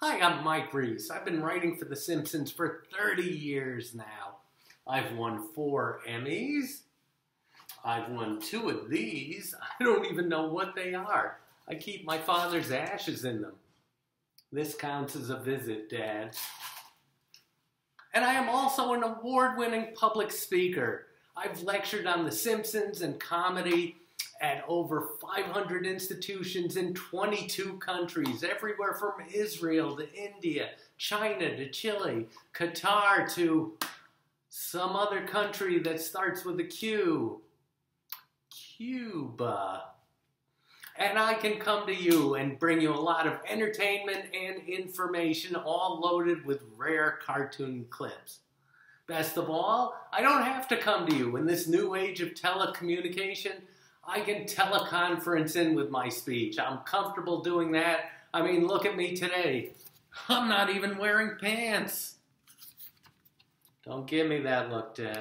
Hi, I'm Mike Reiss. I've been writing for The Simpsons for 30 years now. I've won four Emmys. I've won two of these. I don't even know what they are. I keep my father's ashes in them. This counts as a visit, Dad. And I am also an award winning public speaker. I've lectured on The Simpsons and comedy at over 500 institutions in 22 countries, everywhere from Israel to India, China to Chile, Qatar to some other country that starts with a Q. Cuba. And I can come to you and bring you a lot of entertainment and information, all loaded with rare cartoon clips. Best of all, I don't have to come to you in this new age of telecommunication. I can teleconference in with my speech. I'm comfortable doing that. I mean, look at me today. I'm not even wearing pants. Don't give me that look, Dad.